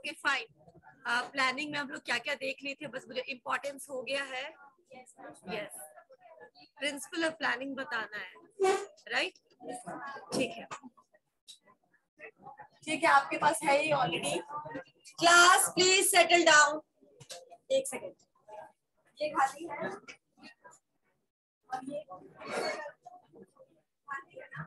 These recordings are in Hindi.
ओके फाइन प्लानिंग में हम लोग क्या क्या देख लिए थे? बस मुझे इम्पोर्टेंस हो गया है। यस प्रिंसिपल ऑफ़ प्लानिंग बताना है। राइट ठीक है। ठीक है, आपके पास है ही already class please settle down एक सेकेंड ये खाली है। और ये खाली है ना?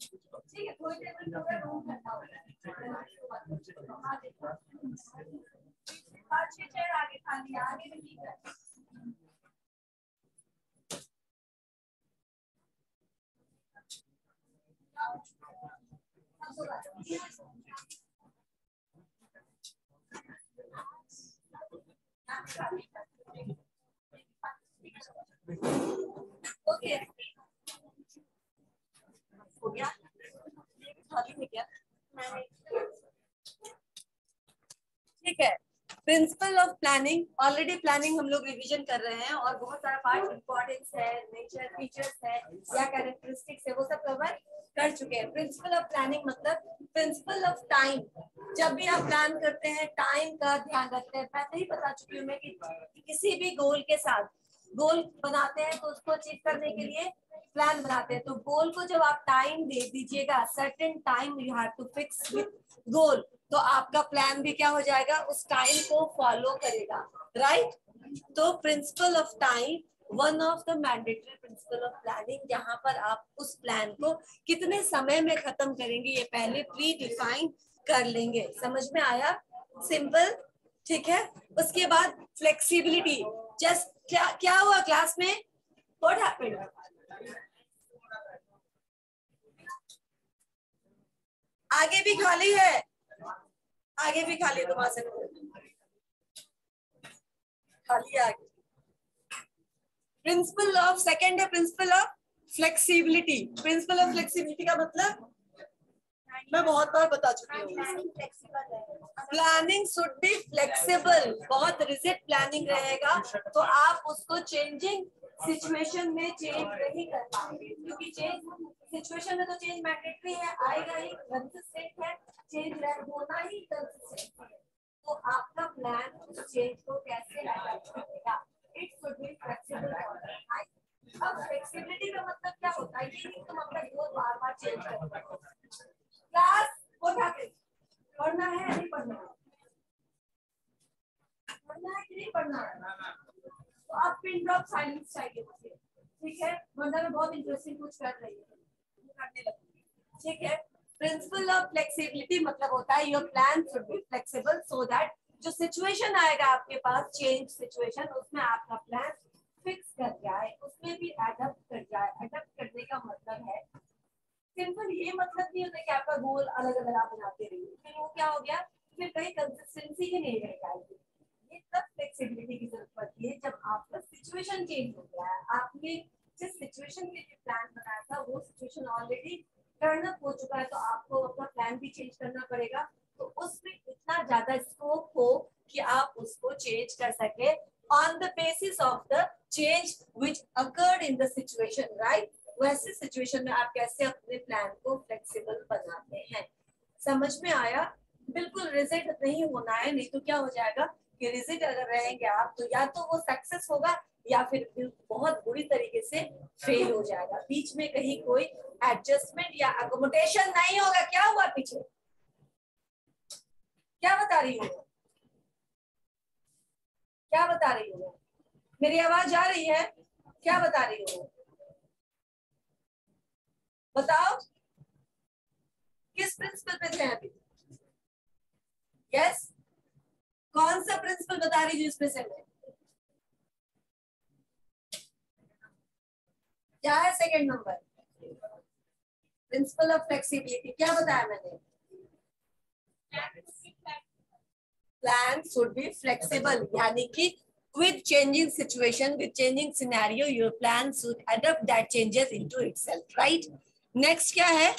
ठीक है थोड़ी देर में पूरा रूम ठंडा हो जाएगा पाँच छह चेयर आगे खाली आगे में ठीक है ओके हो गया ठीक है। Principle of planning already planning हम लोग रिवीजन कर रहे हैं और बहुत सारा पार्ट इम्पोर्टेंस है नेचर फीचर्स है, या कैरेक्टरिस्टिक्स है, वो सब कवर कर चुके हैं। प्रिंसिपल ऑफ़ प्लानिंग मतलब प्रिंसिपल ऑफ़ टाइम जब भी आप प्लान करते हैं टाइम का ध्यान रखते हैं। पहले ही बता चुकी हूँ मैं कि किसी भी गोल के साथ गोल बनाते हैं तो उसको अचीव करने के लिए प्लान बनाते हैं। तो गोल को जब आप टाइम दे दीजिएगा certain time you have to fix with goal तो आपका प्लान भी क्या हो जाएगा? उस टाइम को फॉलो करेगा। राइट तो principle of time one of the mandatory principle of planning जहाँ पर आप उस प्लान को कितने समय में खत्म करेंगे, ये पहले प्री डिफाइन कर लेंगे। समझ में आया? सिंपल ठीक है? उसके बाद फ्लेक्सिबिलिटी जस्ट क्या क्या हुआ क्लास में? व्हाट हैपेंड आगे भी खाली है। आगे भी खाली है तुम्हारे खाली है आगे। प्रिंसिपल ऑफ़ सेकेंड है principle of flexibility principle of flexibility का मतलब मैं बहुत बार बता चुकी हूँ। प्लानिंग शुड बी फ्लेक्सिबल बहुत रिजिड प्लानिंग रहेगा तो आप उसको चेंजिंग सिचुएशन में चेंज नहीं कर पाएँगे क्योंकि चेंज सिचुएशन में तो चेंज मैंडेटरी है आएगा ही कंसिस्टेंट है चेंज होना ही कंसिस्टेंट है। तो आपका प्लान उस चेंज को कैसे करेगा? इट शुड बी फ्लेक्सिबल अब फ्लेक्सिबिलिटी का मतलब क्या होता है? ये तुम अपना गोल बार बार चेंज करो क्लास व्हाट हैपेंस पढ़ना है नहीं पढ़ना है पढ़ना है कि नहीं पढ़ना है तो आप पिन ड्रॉप साइलेंस चाहिए मुझे ठीक है वरना मैं बहुत रही ठीक है? प्रिंसिपल ऑफ़ फ्लेक्सिबिलिटी मतलब होता है your plan should be flexible so that जो सिचुएशन आएगा आपके पास चेंज सिचुएशन उसमें आपका प्लान फिक्स कर जाए, उसमें भी एडप्ट कर जाए। एडप्ट करने का मतलब है सिंपल ये मतलब नहीं होता कि आपका गोल अलग अलग आप बनाते रहिए। फिर वो क्या हो गया? फिर कहीं कंसिस्टेंसी ही नहीं रह जाएगी ये तब फ्लेक्सिबिलिटी की ज़रूरत पड़ती है जब आपका सिचुएशन चेंज हो गया है आपने जिस सिचुएशन के लिए प्लान बनाया था वो सिचुएशन ऑलरेडी टर्न अप हो चुका है तो आपको अपना प्लान भी चेंज करना पड़ेगा तो उसमें इतना ज़्यादा स्कोप हो कि आप उसको चेंज कर सके on the basis of the change which occurred in the situation right वैसे सिचुएशन में आप कैसे अपने प्लान को फ्लेक्सिबल बनाते हैं? समझ में आया? बिल्कुल रिजिड नहीं होना है, नहीं तो क्या हो जाएगा कि रिजिड अगर रहेंगे आप तो या तो वो सक्सेस होगा, या फिर बहुत बुरी तरीके से फेल हो जाएगा। बीच में कहीं कोई एडजस्टमेंट या अकोमोडेशन नहीं होगा। क्या हुआ पीछे? क्या बता रही हूँ? क्या बता रही हूँ? मेरी आवाज़ आ रही है? क्या बता रही हूँ? बताओ। किस प्रिंसिपल पे थे अभी? यस कौन सा प्रिंसिपल बता रही हूँ इसमें से मैं? क्या है second number principle of flexibility क्या बताया मैंने? प्लान शुड बी फ्लेक्सिबल यानी कि with changing situation with changing scenario your plan should adopt that changes into itself right next क्या है?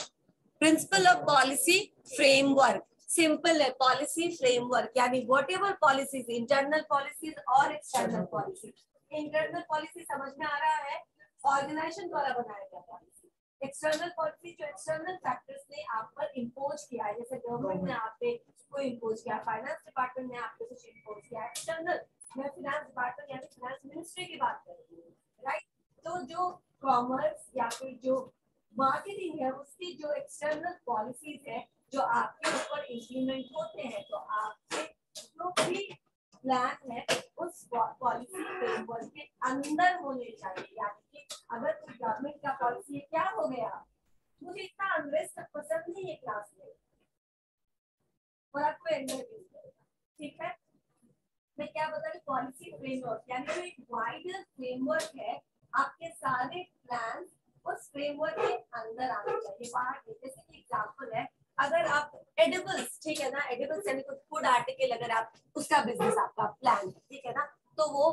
Principle of policy framework simple है पॉलिसी फ्रेमवर्क यानी whatever policies internal policies और एक्सटर्नल पॉलिसी इंटरनल पॉलिसी समझ में आ रहा है? ऑर्गेनाइजेशन द्वारा बनाया गया एक्सटर्नल पॉलिसी जो एक्सटर्नल फैक्टर्स ने आप पर इम्पोज किया है, जैसे गवर्नमेंट ने आप पे कोई इम्पोज किया फाइनेंस डिपार्टमेंट ने आप पे कुछ इम्पोज किया एक्सटर्नल मैं फिनेंस डिपार्टमेंट यानी फिनेंस मिनिस्ट्री की बात कर रही हूँ राइट तो जो कॉमर्स या फिर जो मार्केटिंग है, उसकी जो एक्सटर्नल पॉलिसीज़ है, जो आपके ऊपर इंप्लीमेंट होते हैं तो आपके जो भी प्लान है, उस पॉलिसी फ्रेमवर्क के अंदर होने चाहिए। यानी कि अगर कोई गवर्नमेंट का पॉलिसी क्या हो गया मुझे इतना अनरेस्ट पसंद नहीं है क्लास में आपको एंडर ठीक है? मैं क्या बता रही पॉलिसी फ्रेमवर्क यानी जो एक वाइडर फ्रेमवर्क है, आपके सारे प्लान उस फ्रेमवर्क के अंदर आने चाहिए। बाहर जैसे कि एग्जांपल है, अगर आप एडिबल्स ठीक है ना एडिबल्स यानी कुछ फ़ूड आर्टिकल अगर आप, उसका बिज़नेस आपका प्लान ठीक है ना तो वो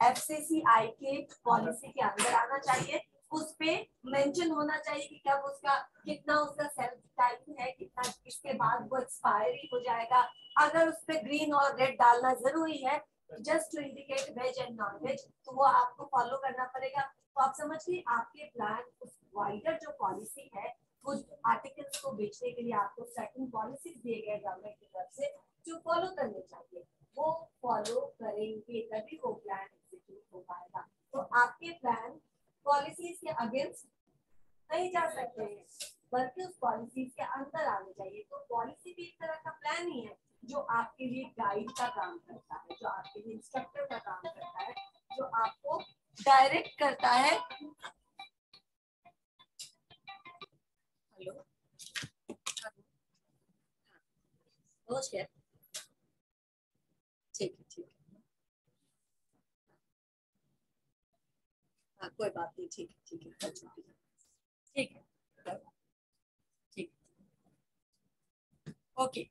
एफ़ के पॉलिसी के अंदर आना चाहिए। उस पे मेंशन होना चाहिए कि कब उसका कितना उसका सेल्फ टाइम है, कितना इसके बाद वो एक्सपायरी हो जाएगा। अगर उस पे ग्रीन और रेड डालना ज़रूरी है just to indicate veg and non veg तो वो आपको फॉलो करना पड़ेगा। तो आप समझिए आपके प्लान उस वाइडर जो पॉलिसी है कुछ आर्टिकल्स को बेचने के लिए आपको सर्टेन पॉलिसीज़ दिए गए गवर्नमेंट की तरफ़ से, जो फॉलो करने चाहिए। वो फॉलो करेंगे तभी वो प्लान एग्जीक्यूट हो पाएगा। तो आपके प्लान पॉलिसीज़ के अगेंस्ट नहीं जा सकते हैं। बल्कि उस पॉलिसीज़ के अंदर आने चाहिए। तो पॉलिसी भी एक तरह का प्लान ही है, जो आपके लिए गाइड का काम करता है, जो आपके लिए इंस्ट्रक्टर का काम करता है, जो आपको डायरेक्ट करता है। समझ गया ठीक है ठीक है हाँ कोई बात नहीं, ठीक है ठीक है ठीक है ठीक ओके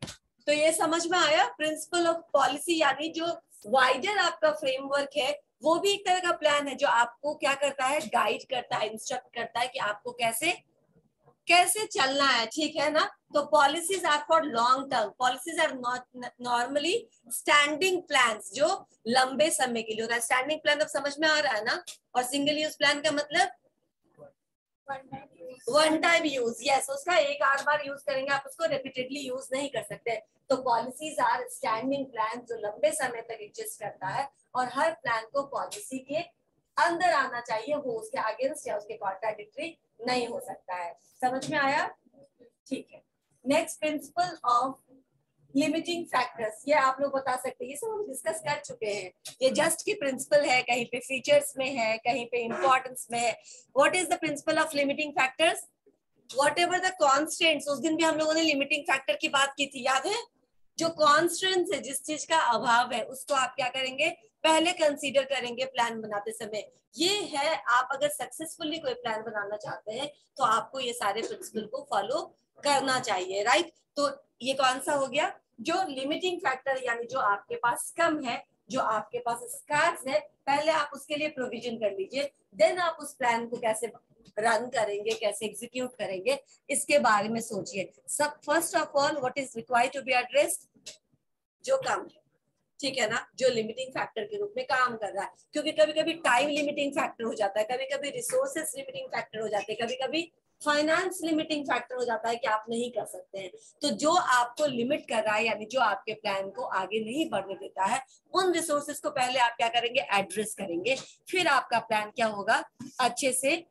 तो ये समझ में आया? प्रिंसिपल ऑफ़ पॉलिसी यानी जो वाइडर आपका फ्रेमवर्क है, वो भी एक तरह का प्लान है, जो आपको क्या करता है? गाइड करता है इंस्ट्रक्ट करता है कि आपको कैसे कैसे चलना है, ठीक है ना? तो policies are for long term policies are normally standing plan जो लंबे समय के लिए होता है। स्टैंडिंग प्लान अब समझ में आ रहा है ना? और सिंगल यूज़ प्लान का मतलब? वन टाइम यूज़ यस उसका एक आठ बार यूज़ करेंगे, आप उसको रिपीटेडली यूज़ नहीं कर सकते। तो पॉलिसीज़ आर स्टैंडिंग प्लान जो लंबे समय तक एग्जिस्ट करता है और हर प्लान को पॉलिसी के अंदर आना चाहिए, वो उसके अगेंस्ट या उसके कॉन्ट्राडिक्टरी नहीं हो सकता है। समझ में आया? ठीक है। Next principle of limiting factors ये आप लोग बता सकते हैं, ये सब हम डिस्कस कर चुके हैं। ये जस्ट की प्रिंसिपल है, कहीं पे फीचर्स में है, कहीं पे इंपॉर्टेंस में है। What is the principle of limiting factors whatever the constants उस दिन भी हम लोगों ने लिमिटिंग फैक्टर की बात की थी, याद है? जो कॉन्स्टेंट्स है, जिस चीज़ का अभाव है, उसको आप क्या करेंगे? पहले कंसीडर करेंगे प्लान बनाते समय। ये है, आप अगर सक्सेसफुली कोई प्लान बनाना चाहते हैं तो आपको ये सारे प्रिंसिपल को फॉलो करना चाहिए राइट तो ये कौन सा हो गया? जो लिमिटिंग फैक्टर यानी जो आपके पास कम है, जो आपके पास स्कार्स है, पहले आप उसके लिए प्रोविज़न कर लीजिए। देन आप उस प्लान को कैसे रन करेंगे, कैसे एग्जीक्यूट करेंगे, इसके बारे में सोचिए। सब first of all what is required to be addressed जो कम है। ठीक है ना, जो लिमिटिंग फैक्टर के रूप में काम कर रहा है। क्योंकि कभी कभी टाइम लिमिटिंग फैक्टर हो जाता है कभी कभी रिसोर्सेस लिमिटिंग फैक्टर हो जाते हैं कभी कभी फाइनेंस लिमिटिंग फैक्टर हो जाता है कि आप नहीं कर सकते हैं। तो जो आपको लिमिट कर रहा है, यानी जो आपके प्लान को आगे नहीं बढ़ने देता है, उन रिसोर्सेस को पहले आप क्या करेंगे? एड्रेस करेंगे। फिर आपका प्लान क्या होगा? अच्छे से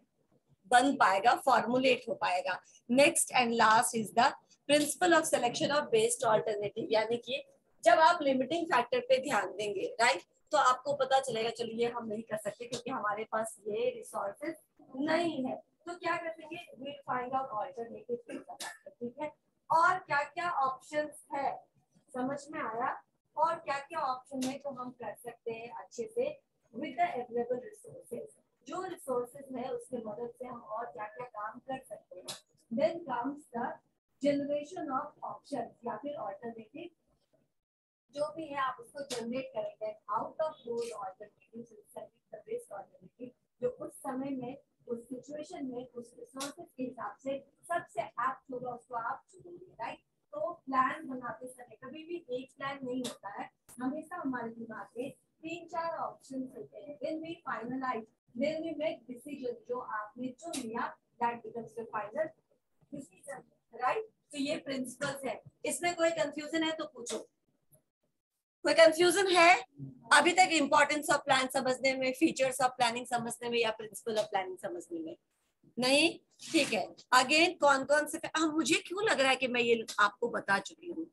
बन पाएगा फॉर्मुलेट हो पाएगा। Next and last is the principle of selection of best alternative यानी कि जब आप लिमिटिंग फैक्टर पे ध्यान देंगे राइट तो आपको पता चलेगा, चलो ये हम नहीं कर सकते क्योंकि हमारे पास ये रिसोर्सेज नहीं है। तो क्या करेंगे विल फाइंड आउट ऑल्टरनेटिव ठीक है? और क्या क्या ऑप्शन है? समझ में आया? और क्या क्या ऑप्शन है तो हम कर सकते हैं अच्छे से विद द अवेलेबल रिसोर्सेज जो रिसोर्सेज है, उसके मदद से हम और क्या क्या काम कर सकते हैं। Then comes the generation of option या फिर ऑल्टरनेटिव जो भी है, आप उसको जनरेट करेंगे आउट ऑफ़ दोज ऑल्टरनेटिव जो उस समय में, उस सिचुएशन में, उस रिसोर्सेज के हिसाब से सबसे एप्ट होगा, उसको आप चुनेंगे राइट तो प्लान बनाते समय कभी भी एक प्लान नहीं होता है। हमेशा हमारे दिमाग में तीन चार ऑप्शन होते हैं। Then we finalize then we make decision जो आपने चुन लिया that becomes the final decision right तो ये प्रिंसिपल्स है। इसमें कोई कंफ्यूजन है तो पूछो। कोई कंफ्यूजन है? अभी तक इंपॉर्टेंस ऑफ़ प्लान समझने में फीचर्स ऑफ़ प्लानिंग समझने में या प्रिंसिपल ऑफ़ प्लानिंग समझने में? नहीं? ठीक है। अगेन कौन कौन से हाँ, मुझे क्यों लग रहा है कि मैं ये आपको बता चुकी हूँ?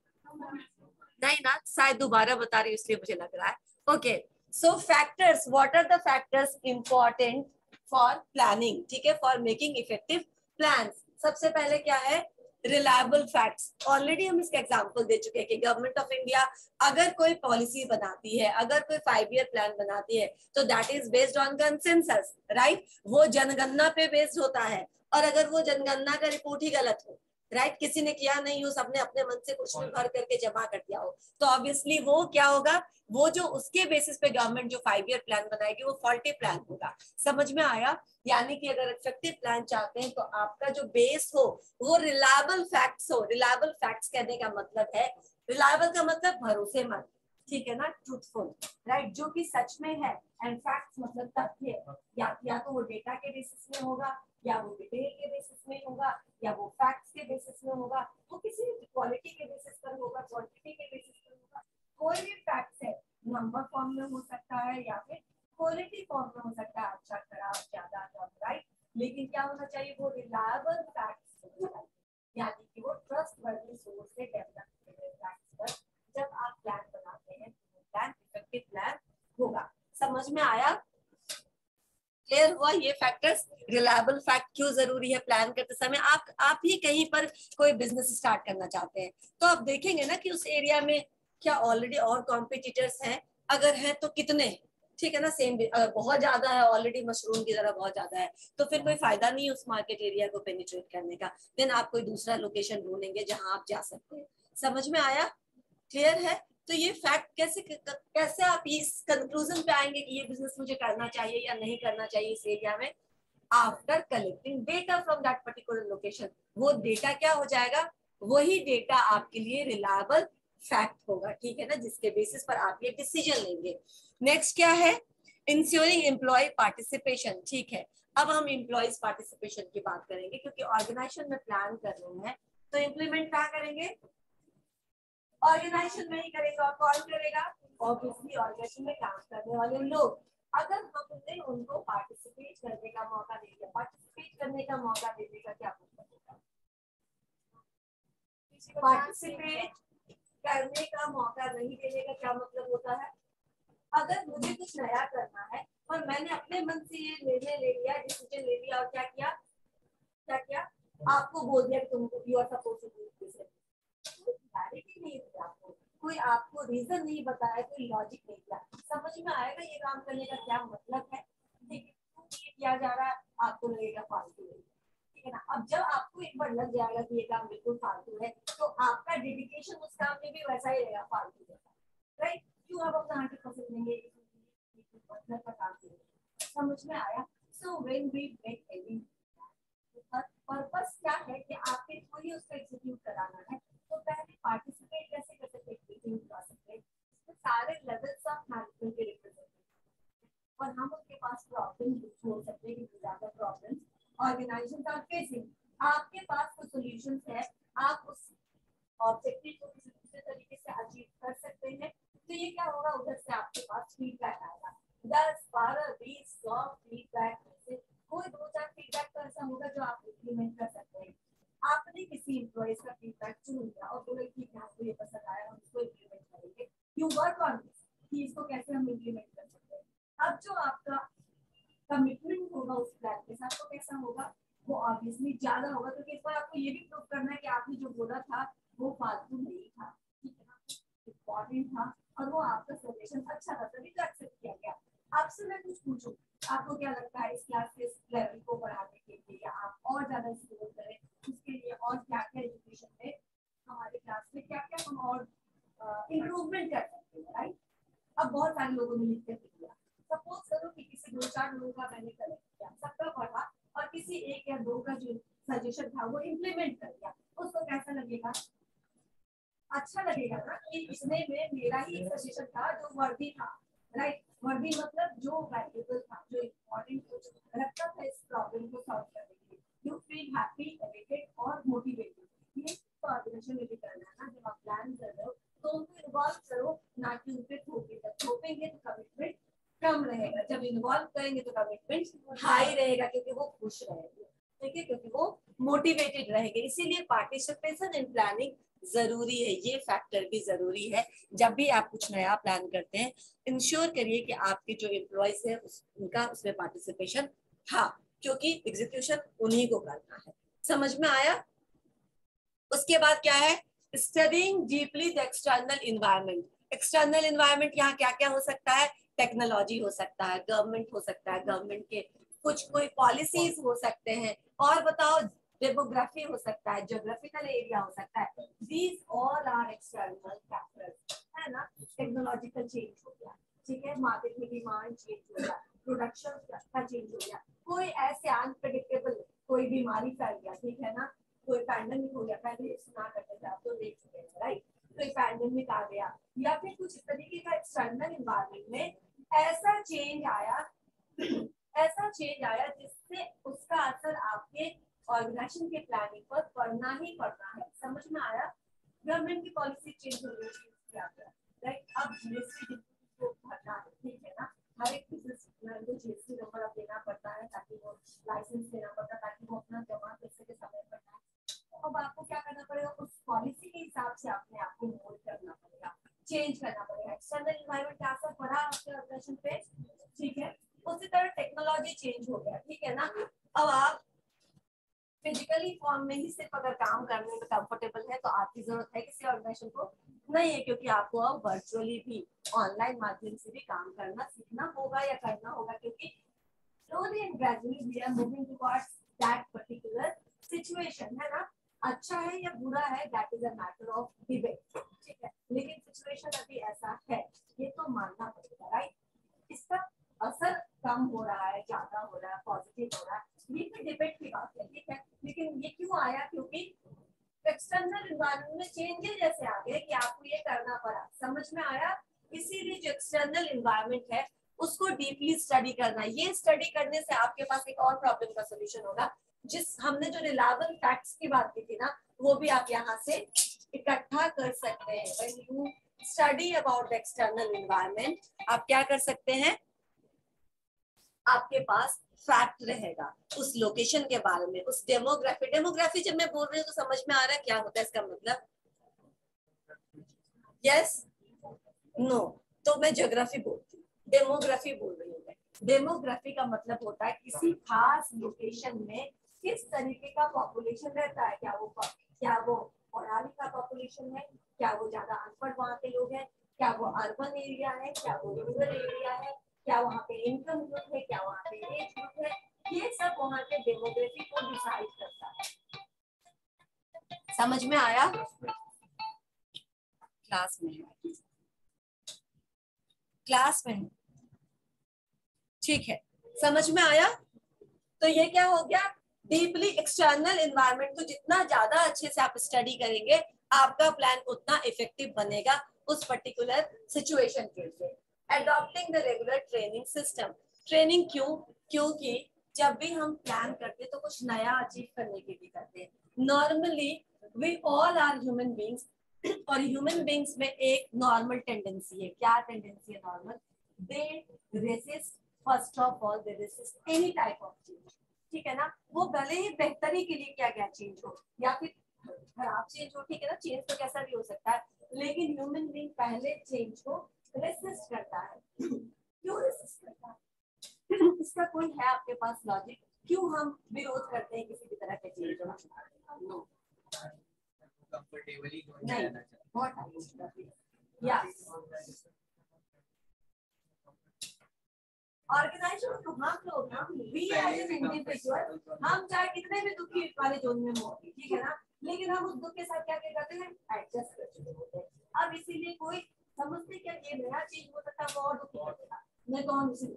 नहीं ना शायद दोबारा बता रही इसलिए मुझे लग रहा है। Okay so factors what are the factors important for planning ठीक है फॉर मेकिंग इफ़ेक्टिव प्लान सबसे पहले क्या है? रिलायबल फैक्ट्स ऑलरेडी हम इसका एग्ज़ाम्पल दे चुके हैं कि गवर्नमेंट ऑफ़ इंडिया अगर कोई पॉलिसी बनाती है, अगर कोई फाइव ईयर प्लान बनाती है तो that is based on consensus right वो जनगणना पे बेस्ड होता है। और अगर वो जनगणना का रिपोर्ट ही गलत हो राइट? किसी ने किया नहीं हो सबने अपने मन से कुछ भी भर करके जमा कर दिया हो। तो ऑब्वियसली वो क्या होगा? वो जो उसके बेसिस पे गवर्नमेंट जो फाइव ईयर प्लान बनाएगी वो फॉल्टी प्लान होगा। समझ में आया? यानी कि अगर इफ़ेक्टिव प्लान चाहते हैं तो आपका जो बेस हो वो रिलायबल फैक्ट्स हो। रिलायबल फैक्ट्स कहने का मतलब है रिलायबल का मतलब भरोसेमंद ठीक है ना? ट्रूथफुल राइट जो कि सच में है एंड फैक्ट्स मतलब तथ्य या या तो वो डेटा के बेसिस में होगा, या वो डिटेल के बेसिस में होगा, या वो फैक्ट्स के बेसिस में होगा, वो किसी क्वालिटी के बेसिस पर होगा क्वांटिटी के बेसिस पर होगा। कोई भी फैक्ट्स है नंबर फॉर्म में हो सकता है, या फिर क्वालिटी फॉर्म में हो सकता है अच्छा खराब, ज़्यादा कम राइट लेकिन क्या होना चाहिए, वो रिलायबल फैक्ट्स यानी कि वो ट्रस्ट वर्दी सोर्स से डेवलप फैक्ट्स पर जब आप प्लान बनाते हैं तो प्लान इफ़ेक्टिव प्लान होगा। समझ में आया? क्लियर हुआ ये फैक्टर्स रिलायबल फैक्ट क्यों ज़रूरी है प्लान करते समय? आप आप ही कहीं पर कोई बिज़नेस स्टार्ट करना चाहते हैं। तो आप देखेंगे ना कि उस एरिया में क्या ऑलरेडी और कॉम्पिटिटर्स हैं? अगर हैं तो कितने? ठीक है ना? सेम अगर बहुत ज़्यादा है ऑलरेडी मशरूम की तरह बहुत ज़्यादा है तो फिर कोई फ़ायदा नहीं है उस मार्केट एरिया को पेनिट्रेट करने का। देन आप कोई दूसरा लोकेशन ढूंढेंगे जहाँ आप जा सकते हैं। समझ में आया? क्लियर है? तो ये फैक्ट कैसे कैसे आप इस कंक्लूजन पे आएँगे कि ये बिज़नेस मुझे करना चाहिए या नहीं करना चाहिए इस एरिया में? After collecting data from that particular location वो डेटा क्या हो जाएगा? वही डेटा आपके लिए रिलायबल फैक्ट होगा, ठीक है ना? जिसके बेसिस पर आप ये डिसीज़न लेंगे। नेक्स्ट क्या है? इंश्योरिंग एम्प्लॉय पार्टिसिपेशन ठीक है? अब हम एम्प्लॉयज़ पार्टिसिपेशन की बात करेंगे, क्योंकि ऑर्गेनाइजेशन में प्लान कर रहे हैं। तो इम्प्लीमेंट क्या करेंगे? ऑर्गेनाइजेशन में ही करेगा और कौन करेगा? ऑब्वियसली ऑर्गेनाइजेशन में काम करने वाले लोग। अगर हमने उनको पार्टिसिपेट करने का मौका दे दिया पार्टिसिपेट करने का मौका देने का क्या मतलब होगा? पार्टिसिपेट करने का मौका नहीं देने का क्या मतलब होता है? अगर मुझे कुछ नया करना है और मैंने अपने मन से ये निर्णय ले लिया डिसीज़न ले लिया और क्या किया? क्या किया? आपको बोल दिया कि तुमको you are suppose to do नहीं दी आपको। कोई आपको रीजन नहीं बताया, कोई लॉजिक नहीं दिया समझ में आएगा ये काम करने का क्या मतलब है? लेकिन किया जा रहा है, आपको लगेगा फालतू ठीक है ना? अब जब आपको एक बार लग जाएगा कि ये काम बिल्कुल फालतू है तो आपका डेडिकेशन उस काम में भी वैसा ही रहेगा, फालतू जैसा राइट क्यों आप अपना हंड्रेड परसेंट देंगे समझ में आया? So when we make any purpose क्या है कि आपके कोई उसको एग्जीक्यूट कराना है? तो पहले पार्टिसिपेट कैसे कर सकते हैं कर सकते हैं सारे लेवल्स ऑफ़ मैनेजमेंट के रिप्रेजेंटेटिव और हम उनके पास प्रॉब्लम छोड़ सकते हैं कि ज़्यादा प्रॉब्लम ऑर्गेनाइजेशन आर फेसिंग आपके पास कुछ सॉल्यूशंस है। आप उस ऑब्जेक्टिव को किसी दूसरे तरीके से अचीव कर सकते हैं। तो ये क्या होगा? उधर से आपके पास फीडबैक आएगा। दस, बारह, बीस, सौ फीडबैक कोई दो चार फीडबैक तो ऐसा होगा जो आप इम्प्लीमेंट कर सकते हैं। आपने किसी एम्प्लॉय का फीडबैक चुन लिया और बोले कि आपको ये पसंद आया, हम इसको इम्प्लीमेंट करेंगे। यू वर्क ऑन दिस कि इसको कैसे हम इम्प्लीमेंट कर सकते हैं। अब जो आपका कमिटमेंट होगा उस प्लान के साथ तो कैसा होगा? वो ऑब्वियसली ज़्यादा होगा, क्योंकि इस बार आपको ये भी प्रूव करना है कि आपने जो बोला था, वो फालतू नहीं था, ठीक है इंपॉर्टेंट था, और वो आपका सजेशन अच्छा था, तभी तो एक्सेप्ट किया गया। आपसे मैं कुछ पूछूँ, आपको क्या लगता है इस क्लास के लेवल को बढ़ाने के लिए, या आप और ज़्यादा एक्सप्लोर करें? उसके लिए और क्या क्या एजुकेशन में हमारे क्लास में? क्या क्या हम और इम्प्रूवमेंट कर सकते में लिख के दिया। सपोज़ करो कि किसी दो चार लोगों का मैंने कलेक्ट किया सबका पढ़ा और किसी एक या दो का जो सजेशन था वो इम्प्लीमेंट कर दिया। उसको कैसा लगेगा? अच्छा लगेगा ना कि इसमें में, मेरा ही सजेशन था जो वर्दी था राइट वर्दी मतलब जो वैल्यूबल था, जो इम्पोर्टेंट रखता था इस प्रॉब्लम को सॉल्व करने यू फील हैप्पी एलिटेड और मोटिवेटेड ये कोऑर्डिनेशन में भी करना है ना जब आप प्लान कर रहे हो तो उनको इन्वॉल्व करो ना कि उनपे थोपे जब थोपेंगे तो कमिटमेंट कम रहेगा। जब इन्वॉल्व करेंगे तो कमिटमेंट हाई रहेगा क्योंकि वो खुश रहेंगे। ठीक है? क्योंकि वो मोटिवेटेड रहेंगे। इसीलिए पार्टिसिपेशन इन प्लानिंग ज़रूरी है। ये फैक्टर भी ज़रूरी है। जब भी आप कुछ नया प्लान करते हैं इंश्योर करिए कि आपके जो एम्प्लॉयज़ है उस, उनका उसमें पार्टिसिपेशन था क्योंकि एग्जीक्यूशन उन्हीं को करना है। समझ में आया? उसके बाद क्या है? Studying deeply the external environment external environment यहाँ क्या क्या हो सकता है? टेक्नोलॉजी हो सकता है गवर्नमेंट हो सकता है गवर्नमेंट के कुछ कोई पॉलिसीज़ हो सकते हैं। और बताओ डेमोग्राफी हो सकता है जोग्राफिकल एरिया हो सकता है। These all are external factors है ना? टेक्नोलॉजिकल चेंज हो गया। ठीक है? मार्केट में डिमांड चेंज हो गया। प्रोडक्शन का चेंज हो गया। कोई ऐसे अनप्रेडिक्टेबल कोई बीमारी फैल गया, ठीक है ना? कोई पैंडमिक हो गया, पहले सुना करते थे आप तो देख चुके हैं राइट कोई पैंडमिक आ गया, या फिर कुछ तरीके का एक्सटर्नल इन्वायरमेंट में ऐसा चेंज आया, ऐसा चेंज आया जिससे उसका असर आपके ऑर्गेनाइजेशन के प्लानिंग पर पड़ना ही पड़ना है। समझ में आया? गवर्नमेंट की पॉलिसी चेंज हो रही है राइट अब जीएसटी को भरना है ठीक है ना? हर एक बिज़नेस को जीएसटी नंबर अब देना पड़ता है ताकि वो लाइसेंस देना पड़ता है, ताकि वो अपना जमा कर सके समय पर अब आपको क्या करना पड़ेगा? उस पॉलिसी के हिसाब से अपने आपको मोल्ड करना पड़ेगा चेंज करना पड़ेगा। एक्सटर्नल इन्वायरमेंट का असर पड़ा आपके ऑर्गेनाइजेशन पे, ठीक है? उसी तरह टेक्नोलॉजी चेंज हो गया, ठीक है ना? अब आप फिजिकली फॉर्म में ही सिर्फ़ अगर काम करने में कंफर्टेबल है तो आपकी ज़रूरत है किसी ऑर्गेनाइजेशन को नहीं है, क्योंकि आपको अब वर्चुअली भी ऑनलाइन माध्यम से भी काम करना सीखना होगा या करना होगा, क्योंकि slowly and gradually we are moving towards that particular situation, है ना? अच्छा है या बुरा है that is a matter of debate ठीक है? लेकिन सिचुएशन अभी ऐसा है, ये तो मानना पड़ेगा राइट इसका असर कम हो रहा है, ज़्यादा हो रहा है पॉजिटिव हो रहा है ये फिर डिबेट की बात है ठीक है लेकिन ये क्यों आया क्योंकि इन्वायरमेंट में चेंजेस जैसे आ गए कि आपको ये करना पड़ा। समझ में आया? इसीलिए जो एक्सटर्नल इन्वायरमेंट है, उसको डीपली स्टडी करना। ये स्टडी करने से आपके पास एक और प्रॉब्लम का सोल्यूशन होगा। जिस, हमने जो रिलायबल फैक्ट्स की बात की थी ना, वो भी आप यहाँ से इकट्ठा कर सकते हैं। When you study about external environment आप क्या कर सकते हैं? आपके पास फैक्ट रहेगा। उस लोकेशन के बारे में, उस डेमोग्राफी डेमोग्राफी जब मैं बोल रही हूँ तो समझ में आ रहा है क्या होता है इसका मतलब? यस नो तो मैं ज्योग्राफी बोलती हूँ। डेमोग्राफी बोल रही हूँ डेमोग्राफी का मतलब होता है किसी खास लोकेशन में किस तरीके का पॉपुलेशन रहता है। क्या वो क्या वो पढ़ा लिखा पॉपुलेशन है? क्या वो ज़्यादा अनपढ़ वहाँ के लोग हैं? क्या वो अर्बन एरिया है? क्या वो रूरल एरिया है? क्या वहाँ पे इनकम ग्रुप है क्या वहाँ पे एज ग्रुप है ये सब वहाँ के डेमोग्राफी को डिसाइड करता है समझ में आया? क्लास में। क्लास में। ठीक है। समझ में आया? तो ये क्या हो गया? डीपली एक्सटर्नल एनवायरनमेंट को जितना ज़्यादा अच्छे से आप स्टडी करेंगे, आपका प्लान उतना इफ़ेक्टिव बनेगा उस पर्टिकुलर सिचुएशन के लिए। Adopting the regular training system training क्यों? क्योंकि जब भी हम प्लान करते हैं तो कुछ नया अचीव करने के लिए करते हैं। Normally we all are human beings और ह्यूमन बींग्स में एक नॉर्मल टेंडेंसी है। क्या टेंडेंसी है normal they resist first of all they resist any type of change ठीक है ना? वो भले ही बेहतरी के लिए क्या क्या चेंज हो, या फिर खराब चेंज हो, ठीक है ना? चेंज तो कैसा भी हो सकता है, लेकिन ह्यूमन बींग पहले चेंज को रेसिस्ट करता है। क्यों रेसिस्ट करता है? इसका कोई है आपके पास लॉजिक क्यों हम विरोध करते हैं किसी भी तरह के चेंज को? कंफर्टेबली नहीं बहुत या ऑर्गेनाइजेशन तो हम लोग ना वी एज एन इंडिविजुअल हम चाहे कितने भी दुखी वाले जोन में हो ठीक है ना? लेकिन हम उस दुख के साथ क्या क्या करते हैं? एडजस्ट कर चुके होते हैं। अब इसीलिए कोई समझते क्या ये नया चीज़ हो सकता वो और मैं हम इसे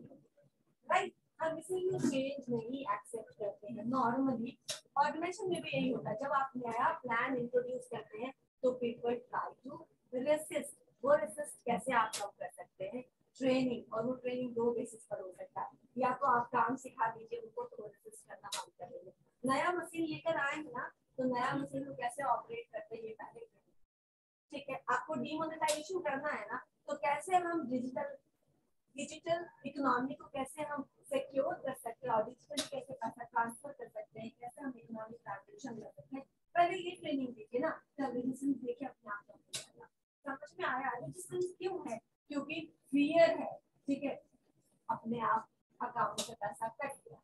राइट हम इसीलिए चेंज नहीं एक्सेप्ट करते हैं नॉर्मली ऑर्गेनाइजेशन में भी यही होता है, जब आप नया प्लान इंट्रोड्यूस करते हैं तो पीपल ट्राई टू रेसिस्ट वो रेसिस्ट कैसे आप कम कर सकते हैं? ट्रेनिंग और वो ट्रेनिंग दो बेसिस पर हो सकता है। या तो आप काम सिखा दीजिए, उनको तो रेसिस्ट करना बंद करेंगे नया मशीन लेकर आएँगे ना तो नया मशीन को कैसे ऑपरेट करते हैं ये पहले ठीक है आपको डीमोनेटाइजेशन करना है ना तो कैसे हम डिजिटल डिजिटल इकोनॉमी को कैसे हम सिक्योर कर सकते हैं और डिजिटली कैसे पैसा ट्रांसफ़र कर सकते हैं, कैसे हम इकोनॉमिक ट्रांजेक्शन कर सकते हैं? पहले ये ट्रेनिंग देखिए ना रेजिस्टेंस देखिए अपने आप को समझ में आया? रेजिस्टेंस क्यों है? क्योंकि फियर है, ठीक है? अपने आप अकाउंट से पैसा कट गया।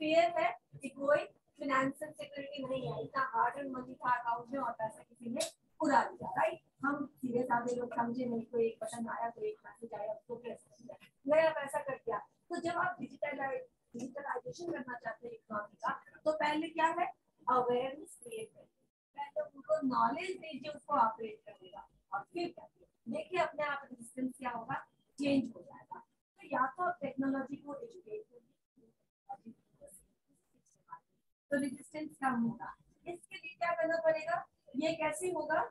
फियर है कि कोई फिनेंशियल सिक्योरिटी नहीं है इतना हार्ड एंड मनी था अकाउंट में और पैसा किसी ने उड़ा दिया राइट हम सीधे साधे लोग समझे नहीं कोई एक पसंद आया कोई एक मैसेज आया उसको कैसे नया पैसा कट गया तो जब आप डिजिटलाइज डिजिटलाइजेशन करना चाहते हैं इकोनॉमी का तो पहले क्या है अवेयरनेस क्रिएट करिए पहले उनको नॉलेज दीजिए उसको ऑपरेट करेगा और फिर करिए देखिए अपने आप रेजिस्टेंस क्या होगा चेंज हो जाएगा तो या तो आप टेक्नोलॉजी को एजुकेट तो रेजिस्टेंस कम होगा इसके लिए क्या करना पड़ेगा ये कैसे होगा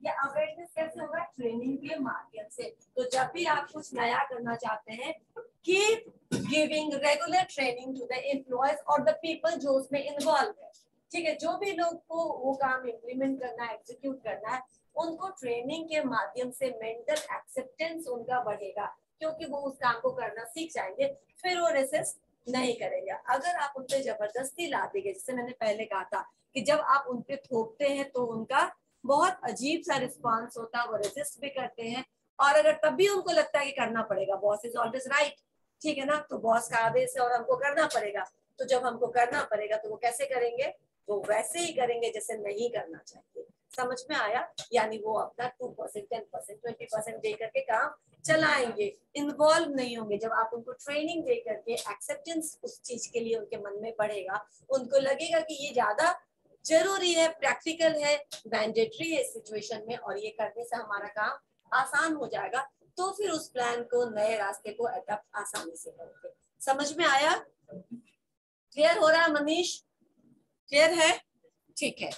ये अवेयरनेस कैसे होगा ट्रेनिंग के माध्यम से तो जब भी आप कुछ नया करना चाहते हैं keep giving regular training to the employees और द पीपल जो उसमें इन्वॉल्व है। ठीक है, जो भी लोग को वो काम इम्प्लीमेंट करना है एग्जीक्यूट करना है, उनको ट्रेनिंग के माध्यम से मेंटल एक्सेप्टेंस उनका बढ़ेगा, क्योंकि वो उस काम को करना सीख जाएँगे, फिर वो रेसिस्ट नहीं करेंगे। अगर आप उन पर ज़बरदस्ती ला देंगे, जैसे मैंने पहले कहा था कि जब आप उन पे थोपते हैं तो उनका बहुत अजीब सा रिस्पॉन्स होता है, वो रेजिस्ट भी करते हैं और अगर तब भी उनको लगता है कि करना पड़ेगा बॉस इज़ ऑलवेज राइट ठीक है ना? तो बॉस का आदेश है और हमको करना पड़ेगा। तो जब हमको करना पड़ेगा तो वो कैसे करेंगे? वो वैसे ही करेंगे जैसे नहीं करना चाहिए। समझ में आया? यानी वो अपना two percent ten percent twenty percent दे करके काम चलाएँगे। इन्वॉल्व नहीं होंगे। जब आप उनको ट्रेनिंग दे करके एक्सेप्टेंस उस चीज़ के लिए उनके मन में पड़ेगा, उनको लगेगा कि ये ज़्यादा ज़रूरी है प्रैक्टिकल है मैंडेटरी है सिचुएशन में और ये करने से हमारा काम आसान हो जाएगा तो फिर उस प्लान को नए रास्ते को अडेप्ट आसानी से करेंगे। समझ में आया? क्लियर हो रहा है मनीष? क्लियर है? ठीक है।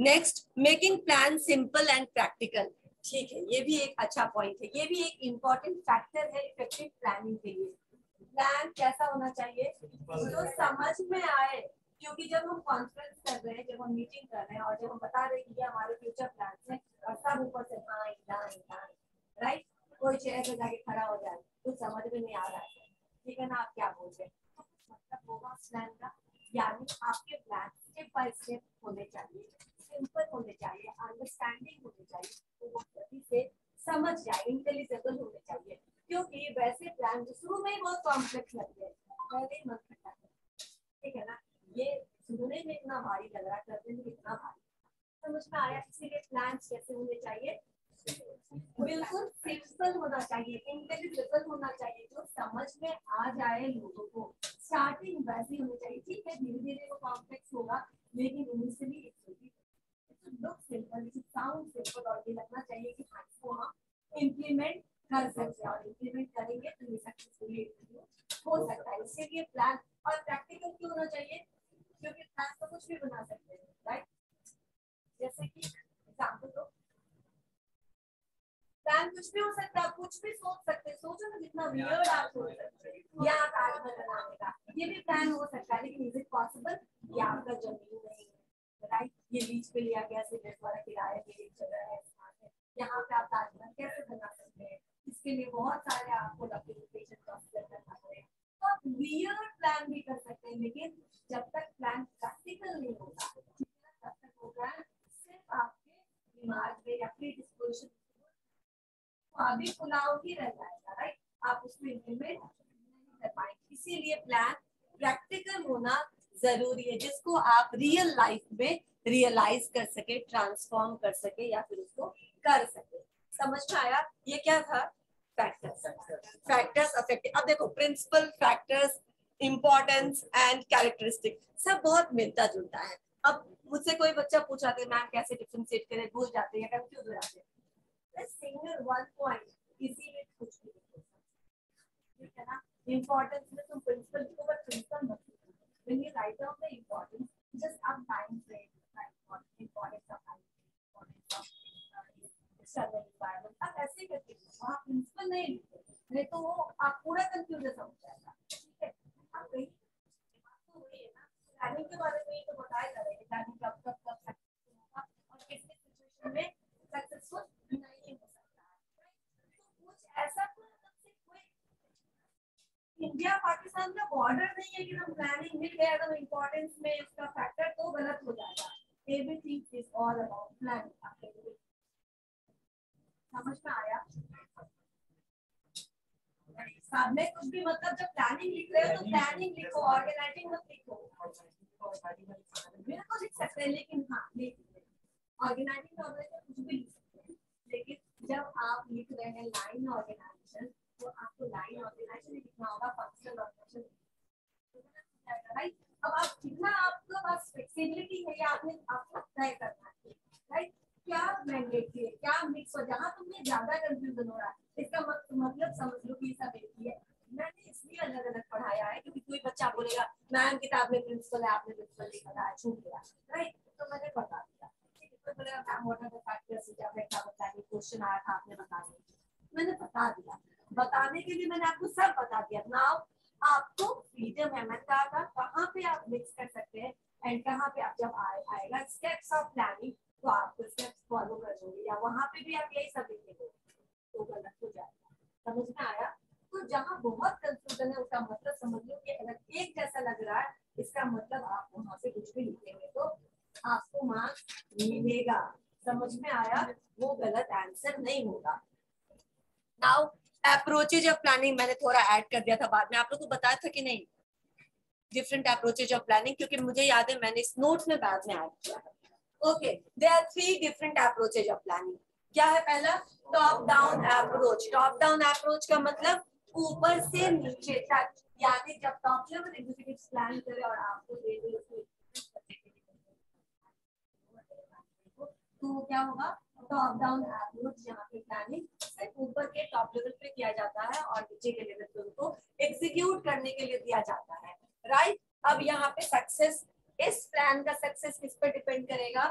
Next making plan simple and practical ठीक है ये भी एक अच्छा पॉइंट है। ये भी एक इम्पोर्टेंट फैक्टर है इफ़ेक्टिव प्लानिंग के लिए। प्लान कैसा होना चाहिए? जो समझ में आए क्योंकि जब हम कॉन्फ्रेंस कर रहे हैं, जब हम मीटिंग कर रहे हैं और जब हम बता रहे हैं कि हमारे फ्यूचर प्लान है, और सब ऊपर से हाँ दाएँ दाएँ राइट कोई चेयर पे जाके खड़ा हो जाए, कुछ समझ में नहीं आ रहा है। ठीक है ना, आप क्या बोल रहे हैं? मतलब यानी आपके प्लान स्टेप बाय स्टेप होने चाहिए सिंपल होने चाहिए अंडरस्टैंडिंग होनी चाहिए तो वो से समझ जाए इंटेलिजेबल होने चाहिए। क्योंकि वैसे प्लान शुरू में ही बहुत कॉम्प्लेक्स लगते हैं। पहले ही मन खट्टा ये सुनने में इतना भारी लग रहा है, करने में इतना भारी। समझ में आया इसीलिए प्लान कैसे होने चाहिए? बिल्कुल सिंपल होना चाहिए इंटेलिजिबल होना चाहिए, जो समझ में आ जाए लोगों को। स्टार्टिंग वैसी होनी चाहिए, ठीक है धीरे धीरे वो कॉम्प्लेक्स होगा, लेकिन initially it look simple it sound simple और ये लगना चाहिए कि हाँ इसको हम इम्प्लीमेंट कर सकते हैं, और इम्प्लीमेंट करेंगे तो ये सक्सेसफुली हो सकता है। इसीलिए प्लान और प्रैक्टिकल क्यों होना चाहिए? क्योंकि प्लान तो कुछ भी बना सकते हैं राइट जैसे कि एग्ज़ाम्पल तो प्लान कुछ भी हो सकता है कुछ भी सोच सकते हैं। सोचो ना कितना वियर्ड आप सोच सकते हैं। यहाँ ताजमहल बनाने का ये भी प्लान हो सकता है लेकिन इज़ इट पॉसिबल ये आपका ज़मीन नहीं है राइट ये लीज पे लिया गया सिर्फ़ वाला किराया के लिए जगह है यहाँ पे आप ताजमहल कैसे बना सकते हैं? इसके लिए बहुत सारे आपको डॉक्यूमेंटेशन कंसिडर करना पड़ेगा। आप प्लान भी कर सकते हैं, लेकिन जब तक प्लान प्रैक्टिकल नहीं होगा, तब तक होगा सिर्फ़ आपके दिमाग में या प्री डिस्पोजिशन अभी पुलाव ही रह जाएगा राइट आप उसको इम्प्लीमेंट नहीं कर पाएँगे। इसीलिए प्लान प्रैक्टिकल होना ज़रूरी है, जिसको आप रियल लाइफ में रियलाइज़ कर सके ट्रांसफॉर्म कर सके या फिर उसको कर सके। समझ में आया? ये क्या था? फैक्टर्स फैक्टर्स अफेक्ट अब देखो principle factors importance and characteristic सब बहुत मिलता जुलता है अब मुझसे कोई बच्चा पूछा था मैम कैसे डिफ्रेंशिएट करें भूल जाते हैं कंफ्यूज हो जाते हैं सिंगल वन पॉइंट इसी में कुछ भी ठीक है ना इंपॉर्टेंस में तुम प्रिंसिपल लिखो बट प्रिंसिपल मत लिखो when you write down the importance just अब time frame importance of time importance of external environment आप ऐसे करके वहाँ प्रिंसिपल नहीं लिखो नहीं तो वो आप पूरा कंफ्यूजन हो जाएगा, ठीक है? तो प्लानिंग के बारे में तो बताया है हो सकता है तो इंडिया पाकिस्तान का बॉर्डर नहीं है कि हम प्लानिंग मिल गया तो इम्पोर्टेंस में इसका फैक्टर तो गलत हो जाएगा। Everything is all about planning समझ में आया? सामने कुछ भी मतलब जब प्लानिंग लिख रहे हो तो प्लानिंग लिखो ऑर्गेनाइजिंग मत लिखो। बिल्कुल लिख सकते हैं, लेकिन हाँ ऑर्गेनाइजिंग ऑर्गेनाइजेशन कुछ भी लिख सकते हैं। लेकिन जब आप लिख रहे हैं लाइन ऑर्गेनाइजेशन तो आपको लाइन ऑर्गेनाइजेशन लिखना होगा फंक्शनल ऑर्गेनाइजेशन राइट अब आप कितना आपके पास फ्लेक्सिबिलिटी है, या आपने आपको तय करना है राइट क्या मैंडेटरी है? क्या मिक्स हो जहाँ तुम्हें ज़्यादा कंफ्यूजन हो रहा है इसका मतलब समझ लो कि सब एक ही है। मैंने इसलिए अलग अलग पढ़ाया है क्योंकि कोई बच्चा बोलेगा, मैम, किताब में प्रिंसिपल है, आपने प्रिंसिपल नहीं बताया छूट गया। राइट तो मैंने बता क्या बताया क्वेश्चन आया था, आपने बता दिया। मैंने बता दिया। बताने के लिए मैंने आपको सब बता दिया। नाउ आपको फ्रीडम है। मैंने कहा था, कहाँ पे आप मिक्स कर सकते हैं एंड कहाँ पे आप जब आए, आएगा स्टेप्स ऑफ़ प्लानिंग तो आपको स्टेप्स फॉलो कर दोगे या वहाँ पे भी आप यही सब लिखेंगे तो गलत हो जाएगा। समझ में आया? तो जहाँ बहुत कंफ्यूजन है, उसका मतलब समझ लो कि अगर एक जैसा लग रहा है, इसका मतलब आप वहाँ से कुछ भी लिखेंगे। तो आपको मार्क्स मिलेगा। समझ में आया? वो गलत आंसर नहीं होगा। नाउ अप्रोचेज ऑफ़ प्लानिंग मैंने थोड़ा ऐड कर दिया था बाद में। आप लोग को बताया था कि नहीं? डिफरेंट अप्रोचेज ऑफ़ प्लानिंग क्योंकि मुझे याद है मैंने इस नोट्स में बाद में ऐड किया okay they are three different approaches of planning क्या है पहला? Top down approach top down approach का मतलब ऊपर से नीचे तक, यानी जब टॉप लेवल एग्जीक्यूटिव प्लान करे और आपको दे दे तो क्या होगा? टॉप डाउन अप्रोच यहाँ पे प्लानिंग ऊपर के टॉप लेवल पे किया जाता है और नीचे के लेवल पे उनको एग्जीक्यूट करने के लिए दिया जाता है। राइट अब यहाँ पे सक्सेस इस प्लान का सक्सेस किस पे डिपेंड करेगा?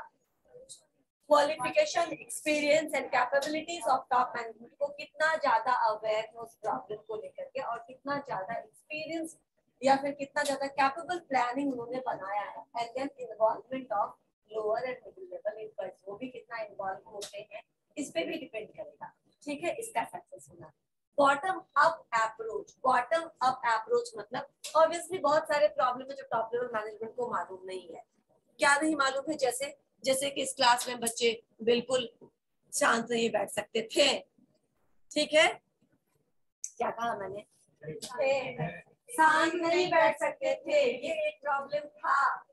Qualification experience and capabilities of top management को कितना ज़्यादा अवेयर है उस प्रॉब्लम को लेकर के और कितना ज़्यादा एक्सपीरियंस या फिर कितना ज़्यादा कैपेबल प्लानिंग उन्होंने बनाया है? And then involvement of lower and middle level इनपर्स वो भी कितना इन्वॉल्व होते हैं, इस पे भी डिपेंड करेगा। ठीक है? इसका सक्सेस होना। Bottom up approach bottom up approach मतलब ऑब्वियसली बहुत सारे प्रॉब्लम है जो टॉप लेवल मैनेजमेंट को मालूम नहीं है। क्या नहीं मालूम है? जैसे जैसे कि इस क्लास में बच्चे बिल्कुल शांत नहीं बैठ सकते थे। ठीक है? क्या कहा मैंने? शांत नहीं बैठ सकते थे। ये एक प्रॉब्लम था।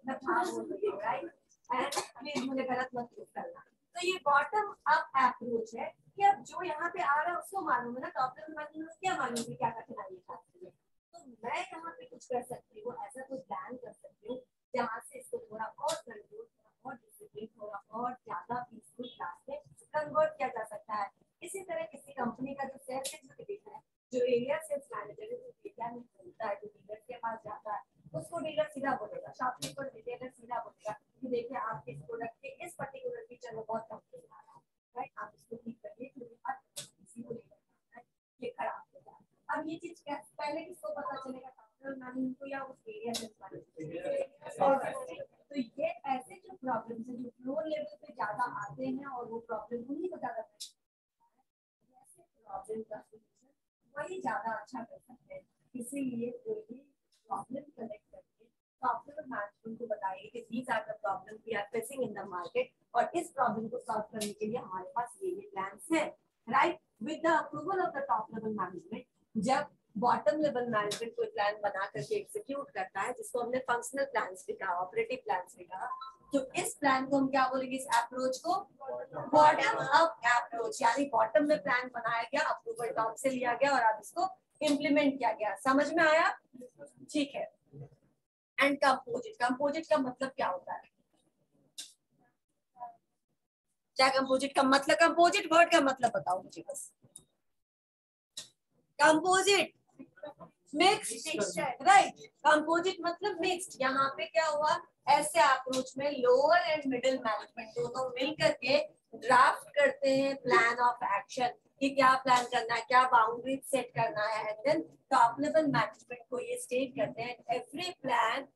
राइट प्लीज़ मुझे गलत मत करना। तो ये बॉटम अप अप्रोच है। कि अब जो यहाँ पे आ रहा है उसको मालूम है ना टॉप लेवल मैनेजमेंट क्या मालूम है क्या कठिनाई है तो मैं यहाँ पे कुछ कर सकती हूँ, ऐसा कुछ प्लान कर सकती हूँ, जहाँ से इसको थोड़ा और कंट्रोल थोड़ा और डिसिप्लिन थोड़ा और ज़्यादा पीसफुल क्लास में कन्वर्ट किया जा सकता है। इसी तरह किसी कंपनी का जो सेल्स एग्जीक्यूटिव है, जो एरिया सेल्स मैनेजर है, जो एरिया में घूमता है, जो डीलर के पास जाता है, उसको डीलर सीधा बोलेगा शॉपकीपर रिटेलर सीधा बोलेगा कि देखिए आपके इस प्रोडक्ट के इस पर्टिकुलर फीचर में बहुत कंप्लेन आ रहा है। आप इसको ठीक करिए किसी को नहीं ये खराब हो जाए अब ये चीज़ पहले किसको पता चलेगा को या उस एरिया सेल्स तो ये ऐसे जो प्रॉब्लम है, जो फ्लोर लेवल पे ज़्यादा आते हैं और वो प्रॉब्लम उन्हीं को ज़्यादा प्रॉब्लम का वही ज़्यादा अच्छा कर सकते हैं। इसीलिए कोई भी प्रॉब्लम कलेक्ट मार्केट और सॉल्व करने के लिए हमारे पास ये प्लान है जिसको हमने फंक्शनल प्लान कहा ऑपरेटिव प्लान कहा तो इस प्लान को हम क्या इस अप्रोच को अप्रोच यानी बॉटम में प्लान बनाया गया अप्रूवल टॉप से लिया गया और अब इसको इम्प्लीमेंट किया गया। समझ में आया? ठीक है। एंड कंपोजिट कंपोजिट का मतलब क्या होता है? क्या कंपोजिट का मतलब? कंपोजिट वर्ड का मतलब बताओ मुझे बस। कंपोजिट मिक्स्ड राइट कंपोजिट मतलब मिक्स्ड यहाँ पे क्या हुआ? ऐसे अप्रोच में लोअर एंड मिडिल मैनेजमेंट दोनों मिल करके ड्राफ्ट करते हैं प्लान ऑफ़ एक्शन कि क्या प्लान करना है, क्या बाउंड्री सेट करना है and then top level management को ये स्टेट करते हैं एवरी प्लान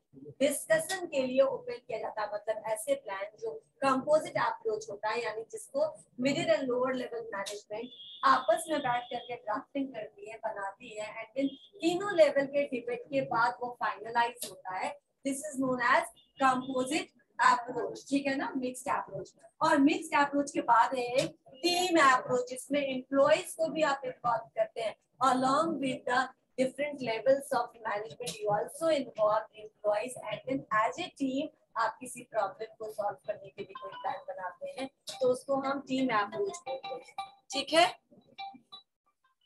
डिस्कशन के लिए ओपन किया जाता है। मतलब ऐसे प्लान जो कंपोजिट अप्रोच होता है, यानी जिसको middle and lower level management आपस में बैठ करके ड्राफ्टिंग करती है, बनाती है एंड देन तीनों लेवल के डिबेट के बाद वो फाइनलाइज होता है। This is known as composite approach ठीक है ना? मिक्स्ड अप्रोच और मिक्स्ड अप्रोच के बाद है टीम अप्रोच जिसमें एम्प्लॉयज़ को भी आप इन्वॉल्व करते हैं। Along with the different levels of management, you also involve employees and then as a team, आप किसी प्रॉब्लम को सॉल्व करने के लिए कोई प्लान बनाते हैं तो उसको हम टीम अप्रोच कहते हैं। ठीक है?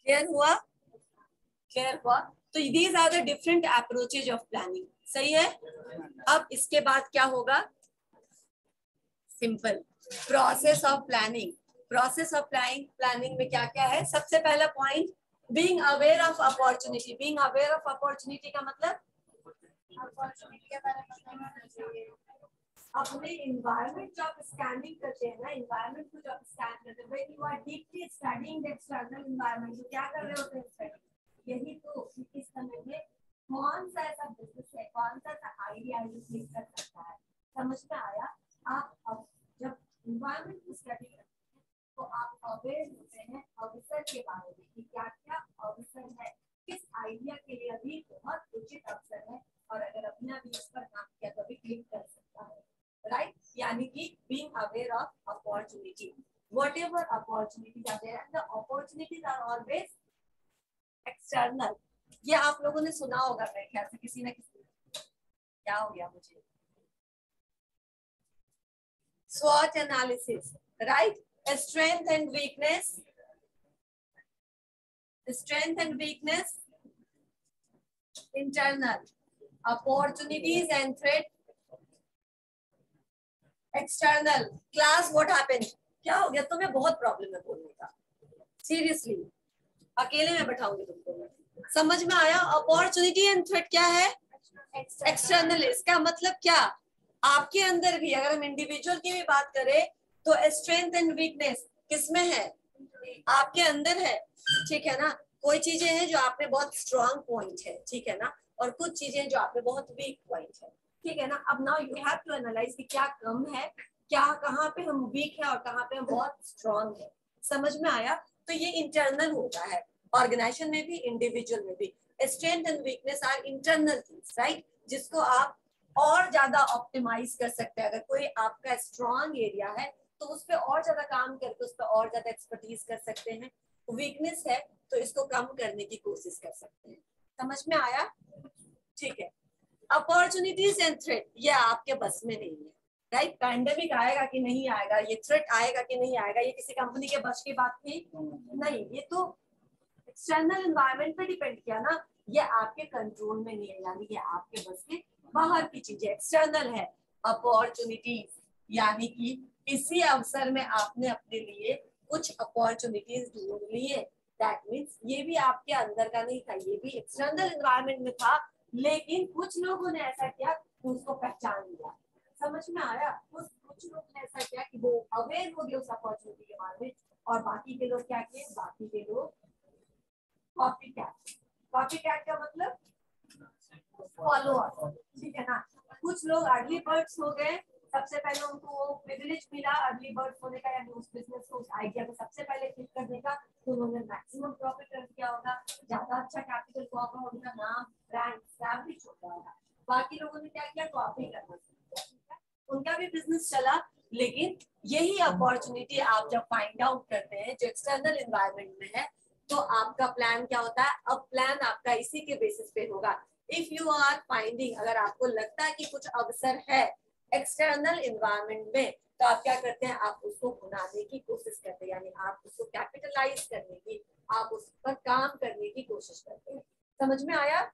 क्लियर हुआ? क्लियर हुआ? तो these are the different approaches of planning सही है? अब इसके बाद क्या होगा? Simple process of planning process of planning planning में क्या क्या है? सबसे पहला point being aware of opportunity being aware of opportunity का मतलब? अपने इन्वायरमेंट जो आप स्कैनिंग करते हैं ना इन्वायरमेंट को जो आप स्कैन करते हैं when you are deeply studying the external environment क्या कर रहे होते हैं यही तो इस समय में कौन सा ऐसा बिज़नेस है? कौन सा ऐसा आइडिया है जो क्लिक कर सकता है? समझ में आया? आप अब जब इन्वायरमेंट की स्टडी करते हैं तो आप अवेयर होते हैं अवसर के बारे में कि क्या क्या अवसर है। किस आइडिया के लिए अभी बहुत उचित अवसर है और अगर अपना भी इस पर काम किया तो अभी क्लिक कर सकता है। राइट यानी कि being aware of opportunity whatever opportunities are there, and the opportunities are always ये आप लोगों ने सुना होगा मेरे ख्याल से किसी ने किसी क्या हो गया मुझे? Swatch analysis right strength and weakness strength and weakness internal opportunities and threat external class what happen क्या हो गया? तुम्हें बहुत प्रॉब्लम है बोलने का। सीरियसली अकेले में बैठाऊँगी तुमको। मैं समझ में आया? अपॉर्चुनिटी एंड थ्रेट क्या है? एक्सटर्नल इसका मतलब क्या? आपके अंदर भी अगर हम इंडिविजुअल की भी बात करें तो स्ट्रेंथ एंड वीकनेस किसमें है? आपके अंदर है। ठीक है ना? कोई चीज़ें हैं जो आप में बहुत स्ट्रांग पॉइंट है ठीक है ना? और कुछ चीज़ें जो आप में बहुत वीक पॉइंट है। ठीक है ना? अब now you have to analyse कि क्या कम है क्या कहाँ पे हम वीक है और कहाँ पे हम बहुत स्ट्रांग है। समझ में आया? तो ये इंटरनल होता है। ऑर्गेनाइजेशन में भी, इंडिविजुअल में भी। Strength and weakness are internal things, right? जिसको आप और ज़्यादा ऑप्टिमाइज कर सकते हैं। अगर कोई आपका स्ट्रांग एरिया है तो उस पर और ज़्यादा काम करके उस पर और ज़्यादा एक्सपर्टीज कर सकते हैं। वीकनेस है तो इसको कम करने की कोशिश कर सकते हैं। समझ में आया? ठीक है। अपॉर्चुनिटीज़ एंड थ्रेट, ये आपके बस में नहीं है, राइट? पैंडेमिक आएगा कि नहीं आएगा, ये थ्रेट आएगा कि नहीं आएगा, ये किसी कंपनी के बस की बात थी नहीं, ये तो एक्सटर्नल एनवायरमेंट पे डिपेंड किया ना, ये आपके कंट्रोल में नहीं है, यानी ये आपके बस के बाहर की चीज़ें एक्सटर्नल है अपॉर्चुनिटीज़ यानी कि इसी अवसर में आपने अपने लिए कुछ अपॉर्चुनिटीज़ ढूंढ लिए। दैट मीन्स ये भी आपके अंदर का नहीं था, ये भी एक्सटर्नल एनवायरमेंट में था, लेकिन कुछ लोगों ने ऐसा किया, उसको पहचान लिया। समझ में आया? उस कुछ लोग ने ऐसा किया कि वो अवेयर हो गए उस अपॉर्चुनिटी के बारे में, और बाकी के लोग क्या किए? बाकी के लोग कॉपी कैट कॉपी कैट का मतलब फॉलोअर ठीक है ना? कुछ लोग अर्ली बर्ड्स हो गए, सबसे पहले उनको वो प्रिविलेज मिला अर्ली बर्ड्स होने का यानी उस बिज़नेस को उस आइडिया को सबसे पहले क्लिक करने का तो उन्होंने मैक्सिमम प्रॉफिट कर दिया होगा, ज़्यादा अच्छा कैपिटल को होगा, उनका नाम ब्रांड स्टैब्लिश होता होगा। बाकी लोगों ने क्या किया? कॉपी करना उनका भी बिज़नेस चला, लेकिन यही अपॉर्चुनिटी आप जब फाइंड आउट करते हैं, जो एक्सटर्नल एनवायरमेंट में है तो आपका प्लान क्या होता है? अब प्लान आपका इसी के बेसिस पे होगा। इफ़ यू आर फाइंडिंग अगर आपको लगता है कि कुछ अवसर है एक्सटर्नल इन्वायरमेंट में तो आप क्या करते हैं? आप उसको बनाने की कोशिश करते हैं। यानी आप उसको कैपिटलाइज करने की, आप उस पर काम करने की कोशिश करते हैं। समझ में आया?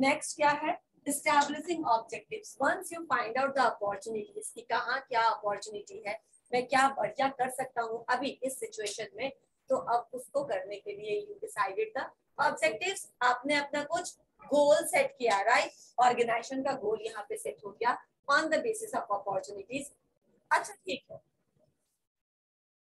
नेक्स्ट क्या है? Establishing objectives. Once you find out the opportunities कि कहाँ क्या opportunity है, मैं क्या बढ़िया कर सकता हूँ अभी इस सिचुएशन में तो अब उसको करने के लिए यू डिसाइडेड द ऑब्जेक्टिव्स आपने अपना कुछ गोल सेट किया राइट ऑर्गेनाइजेशन का गोल यहाँ पे सेट हो गया on the basis of opportunities अच्छा ठीक है।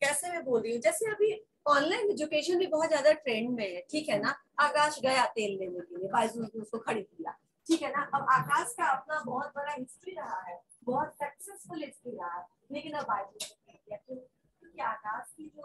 कैसे मैं बोल रही हूँ? जैसे अभी ऑनलाइन एजुकेशन भी बहुत ज़्यादा ट्रेंड में है, ठीक है ना? आकाश गया तेल लेने के लिए बाईस ने उसको खरीद लिया, ठीक है ना? अब आकाश का अपना बहुत बड़ा हिस्ट्री रहा है, बहुत सक्सेसफुल हिस्ट्री रहा है, लेकिन अब बाईस ने क्योंकि आकाश की जो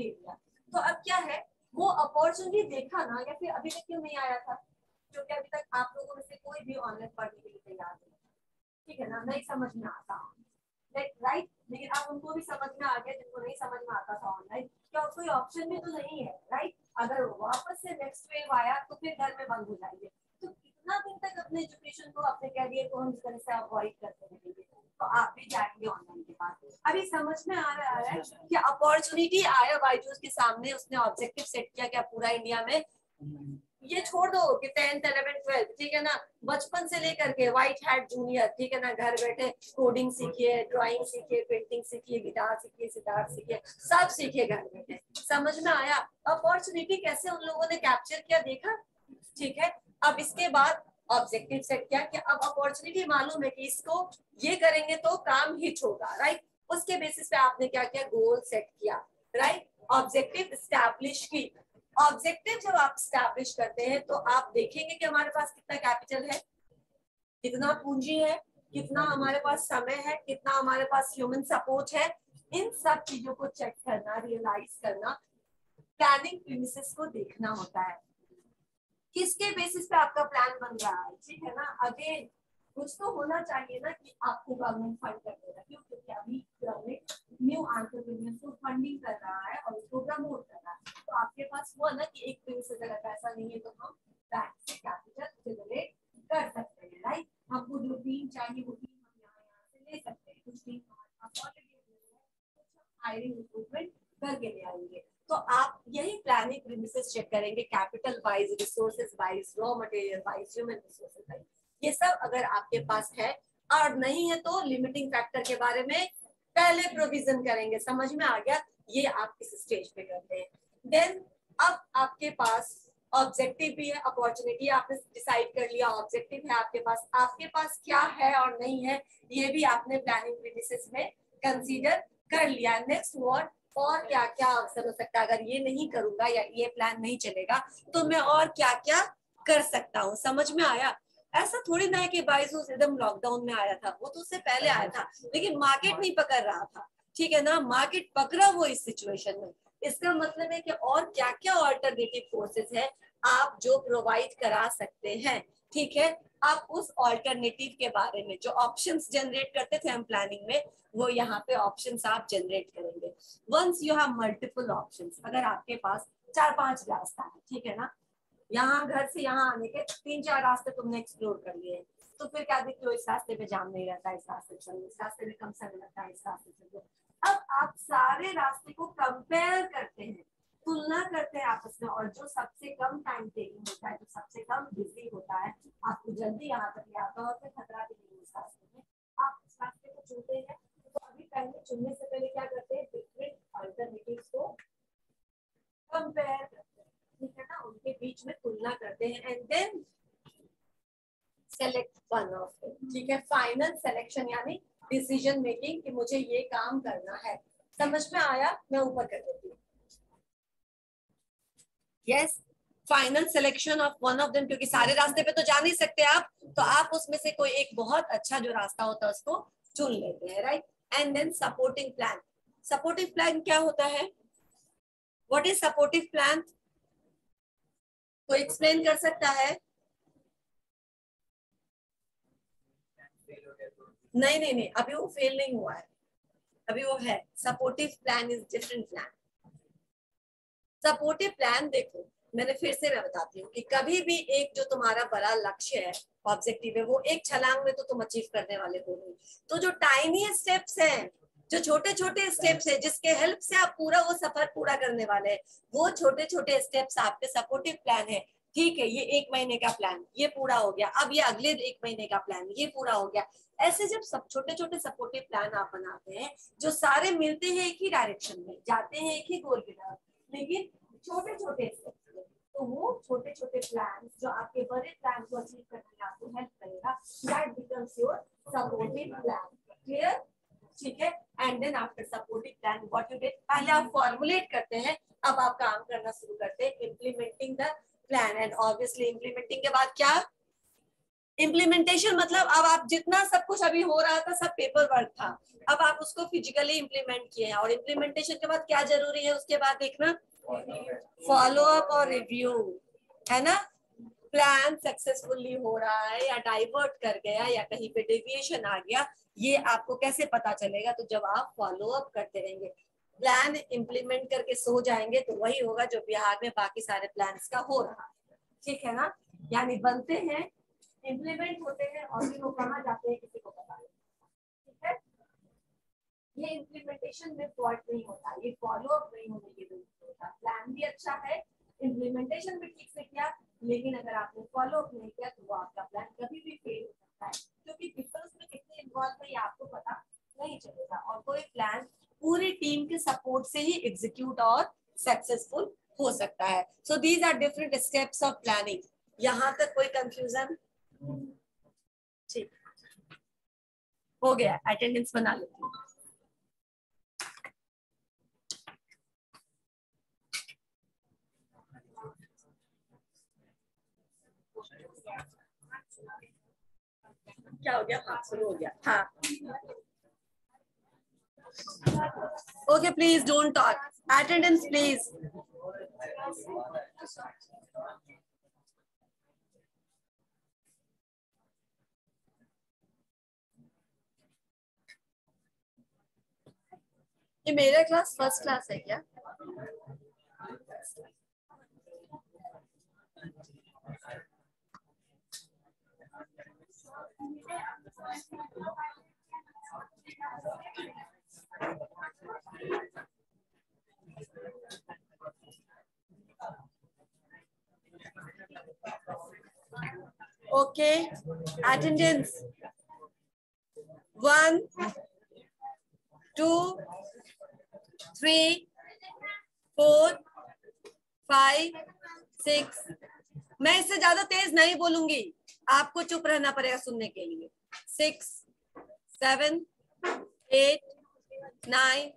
एरिया तो अब क्या है वो अपॉर्चुनिटी देखा ना? या फिर अभी तक क्यों नहीं आया था क्योंकि अभी तक आप लोगों में से कोई भी ऑनलाइन पढ़ने के लिए तैयार नहीं ठीक है ना नहीं समझ में आता राइट लेकिन अब उनको भी समझ में आ गया, जिनको नहीं समझ में आता था ऑनलाइन क्या कोई ऑप्शन भी तो नहीं है राइट अगर वापस से नेक्स्ट वेव आया तो फिर घर में बंद हो जाएँगे। तो कितना दिन तक अपने एजुकेशन को, अपने कैरियर को हम इस तरह से अवॉइड करते रहेंगे? तो आप भी जाएँगे ऑनलाइन के पास। अभी समझ में आ रहा है कि अपॉर्चुनिटी आया बाईजूस के सामने, उसने ऑब्जेक्टिव सेट किया क्या पूरा इंडिया में? ये छोड़ दो कि टेंथ इलेवन ट्वेल्थ ठीक है ना? बचपन से लेकर के व्हाइट हैट जूनियर ठीक है ना? घर बैठे कोडिंग सीखिए ड्राइंग सीखिए पेंटिंग सीखिए गिटार सीखिए सितार सीखिए, सब सीखिए घर बैठे। समझ में आया? अपॉर्चुनिटी कैसे उन लोगों ने कैप्चर किया, देखा? ठीक है? अब इसके बाद ऑब्जेक्टिव सेट किया कि अब अपॉर्चुनिटी मालूम है कि इसको ये करेंगे तो काम हिट होगा राइट उसके बेसिस पे आपने क्या किया? गोल सेट किया राइट ऑब्जेक्टिव स्टैब्लिश की। ऑब्जेक्टिव जब आप स्टैब्लिश करते हैं तो आप देखेंगे कि हमारे पास कितना कैपिटल है, कितना पूंजी है, कितना हमारे पास समय है, कितना हमारे पास ह्यूमन सपोर्ट है। इन सब चीज़ों को चेक करना रियलाइज़ करना प्लानिंग प्रीमिसेस को देखना होता है। किसके बेसिस पे आपका प्लान बन रहा है? ठीक है ना? अगेन कुछ तो होना चाहिए ना कि आपको गवर्नमेंट फंड कर देगा क्यों क्योंकि अभी गवर्नमेंट न्यू आंट्रप्रेन्योर्स को फंडिंग कर रहा है और उसको प्रमोट कर रहा है। तो आपके पास हुआ ना कि एक दिन से अगर पैसा नहीं है तो हम बैंक से कैपिटल जनरेट कर सकते हैं राइट हमको जो टीम चाहिए वो टीम हम यहाँ यहाँ से ले सकते हैं। कुछ टीम हमारे पास ऑलरेडी हायरिंग रिक्रूटमेंट करके ले आएँगे। तो आप यही प्लानिंग प्रीमिसेस चेक करेंगे capital wise resources wise raw material wise human resources wise ये सब अगर आपके पास है, और नहीं है तो लिमिटिंग फैक्टर के बारे में पहले प्रोविज़न करेंगे। समझ में आ गया? ये आप इस स्टेज पे करते हैं। देन अब आपके पास ऑब्जेक्टिव भी है अपॉर्चुनिटी आपने डिसाइड कर लिया ऑब्जेक्टिव है आपके पास। आपके पास क्या है और नहीं है, ये भी आपने प्लानिंग प्रीमिसेस में कंसीडर कर लिया। नेक्स्ट वर्ड और क्या क्या अवसर हो सकता है? अगर ये नहीं करूँगा या ये प्लान नहीं चलेगा तो मैं और क्या क्या कर सकता हूँ? समझ में आया? ऐसा थोड़ी ना है कि बाईस एकदम लॉकडाउन में आया था, वो तो उससे पहले आया था, लेकिन मार्केट नहीं पकड़ रहा था। ठीक है ना? मार्केट पकड़ा वो इस सिचुएशन में। इसका मतलब है कि और क्या क्या ऑल्टरनेटिव कोर्सेज है आप जो प्रोवाइड करा सकते हैं। ठीक है? आप उस ऑल्टरनेटिव के बारे में जो ऑप्शंस जनरेट करते थे हम प्लानिंग में, वो यहाँ पे ऑप्शंस आप जनरेट करेंगे। Once you have multiple options अगर आपके पास चार पाँच रास्ता है, ठीक है ना? यहाँ घर से यहाँ आने के तीन चार रास्ते तुमने एक्सप्लोर कर लिए तो फिर क्या देखते हो, इस रास्ते पे जाम नहीं रहता, इस रास्ते चलो, इस रास्ते में कम समय लगता है, इस रास्ते चलो। अब आप सारे रास्ते को कंपेयर करते हैं, तुलना करते हैं आपस में, और जो सबसे कम टाइम टेकिंग होता है, जो सबसे कम बिज़ी होता है, आपको जल्दी यहाँ तक ले आता है, और फिर खतरा भी नहीं उस रास्ते में। आप इस रास्ते को चुनते हैं तो अभी पहले चुनने से पहले क्या करते हैं डिफरेंट अल्टरनेटिव को कंपेयर करते हैं। ठीक है ना, उनके बीच में तुलना करते हैं and then select one of ठीक है? फाइनल सिलेक्शन यानी डिसीज़न मेकिंग कि मुझे ये काम करना है। समझ में आया? मैं ऊपर कर देती हूँ। Yes final selection of one of them क्योंकि सारे रास्ते पे तो जा नहीं सकते आप तो आप उसमें से कोई एक बहुत अच्छा जो रास्ता होता है उसको चुन लेते हैं right and then supporting plan supportive plan क्या होता है? व्हाट इज़ सपोर्टिव प्लान कोई एक्सप्लेन कर सकता है? नहीं नहीं नहीं, अभी वो फेल नहीं हुआ है। अभी वो है। Supportive plan is different plan supportive plan देखो, मैंने फिर से मैं बताती हूँ कि कभी भी एक जो तुम्हारा बड़ा लक्ष्य है ऑब्जेक्टिव है, वो एक छलांग में तो तुम अचीव करने वाले हो नहीं। तो जो टाइनी स्टेप्स हैं जो छोटे छोटे स्टेप्स है, जिसके हेल्प से आप पूरा वो सफ़र पूरा करने वाले हैं, वो छोटे छोटे स्टेप्स आपके सपोर्टिव प्लान है। ठीक है, ये एक महीने का प्लान ये पूरा हो गया, अब ये अगले एक महीने का प्लान ये पूरा हो गया। ऐसे जब सब छोटे छोटे सपोर्टिव प्लान आप बनाते हैं, जो सारे मिलते हैं एक ही डायरेक्शन में, जाते हैं एक ही गोल की तरफ़ लेकिन छोटे छोटे तो वो छोटे छोटे प्लान जो आपके बड़े प्लान को अचीव करने में आपको हेल्प करेगा that becomes your supportive plan clear ठीक है? And then after supportive plan what you did पहले आप फॉर्मुलेट करते हैं अब आप काम करना शुरू करते हैं implementing the plan and obviously implementing के बाद क्या? इम्प्लीमेंटेशन मतलब अब आप जितना सब कुछ अभी हो रहा था सब पेपर वर्क था। अब आप उसको फिजिकली इम्प्लीमेंट किए हैं। और इम्प्लीमेंटेशन के बाद क्या ज़रूरी है? उसके बाद देखना। फॉलो अप और रिव्यू है ना? प्लान सक्सेसफुली हो रहा है या डाइवर्ट कर गया या कहीं पे डेविएशन आ गया, ये आपको कैसे पता चलेगा? तो जब आप फॉलो अप करते रहेंगे प्लान इम्प्लीमेंट करके सो जाएँगे तो वही होगा जो बिहार में बाकी सारे प्लान का हो रहा है। ठीक है ना? यानी बनते हैं इम्प्लीमेंट होते हैं और फिर वो कहा जाते हैं किसी को पता नहीं। ठीक है? ये इम्प्लीमेंटेशन में फॉल्ट नहीं होता, ये फॉलो अप नहीं होने की होता। प्लान भी अच्छा है इम्प्लीमेंटेशन भी ठीक से किया लेकिन अगर आपने फॉलो नहीं किया तो वो आपका प्लान कभी भी फेल हो सकता है। क्योंकि पीपल उसमें कितने इन्वॉल्व है ये आपको पता नहीं चलेगा। और कोई प्लान पूरी टीम के सपोर्ट से ही एग्जीक्यूट और सक्सेसफुल हो सकता है। So these are different steps of planning यहाँ तक कोई कंफ्यूजन ठीक। हो गया। अटेंडेंस बना लेती हूँ। क्या हो। गया शुरू हो गया हाँ okay please don't talk attendance please ये मेरा क्लास फ़र्स्ट क्लास है क्या? Okay, attendance. One, two, three, four, five, six. मैं इससे ज़्यादा तेज नहीं बोलूँगी आपको चुप रहना पड़ेगा सुनने के लिए। Six seven eight nine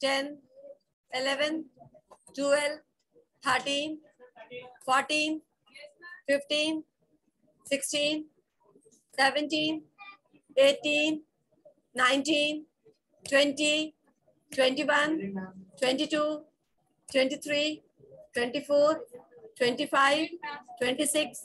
ten eleven twelve thirteen fourteen fifteen sixteen seventeen eighteen nineteen twenty twenty one twenty two twenty three twenty four twenty five twenty six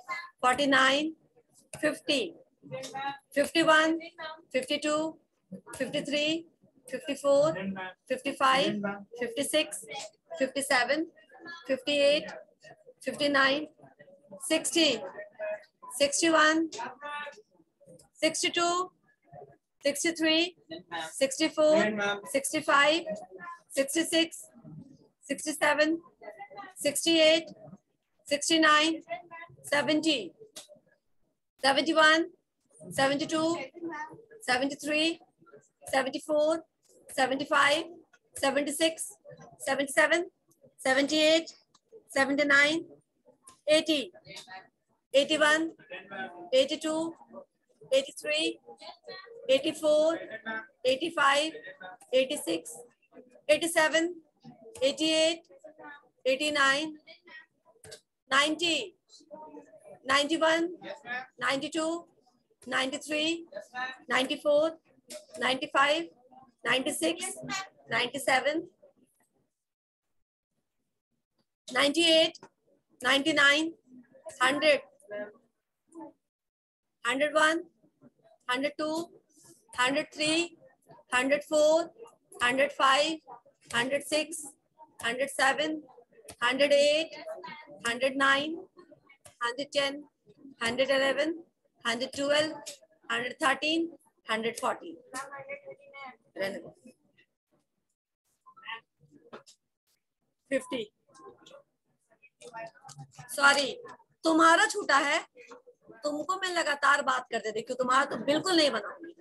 49, 50, 51, 52, 53, 54, 55, 56, 57, 58, 59, 60, 61, 62, 63, 64, 65, 66, 67, 68, 69, 70, 71, 72, 73, 74, 75, 76, 77, 78, 79, 80, 81, 82, 83, 84, 85, 86, 87, 88, 89, 90, 91, 92, 93, 94, 95, 96, 97, 98, 99, 100, 101, 102, 103, 104, 105, 106, 107, 108, 109, 110, 111, 112, 113, 114. रहने दो फिफ्टी सॉरी तुम्हारा छूटा है। तुमको मैं लगातार बात करते देखियो। तुम्हारा तो बिल्कुल नहीं बनाऊँगी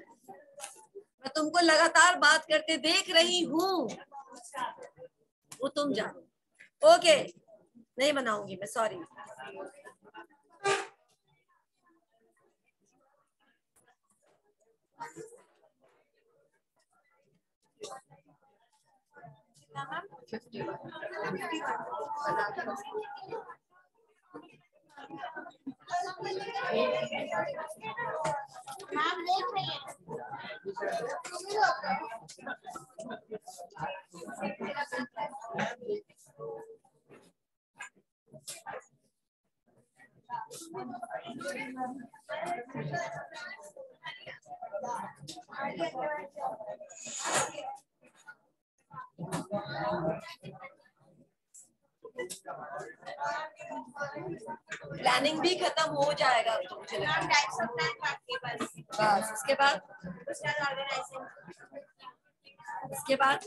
मैं तुमको लगातार बात करते देख रही हूँ। वो तुम जानो। ओके नहीं बनाऊँगी मैं सॉरी मैम देख रही है प्लानिंग भी खत्म हो जाएगा तो मुझे बस। बस इसके बाद? उसके इसके बाद?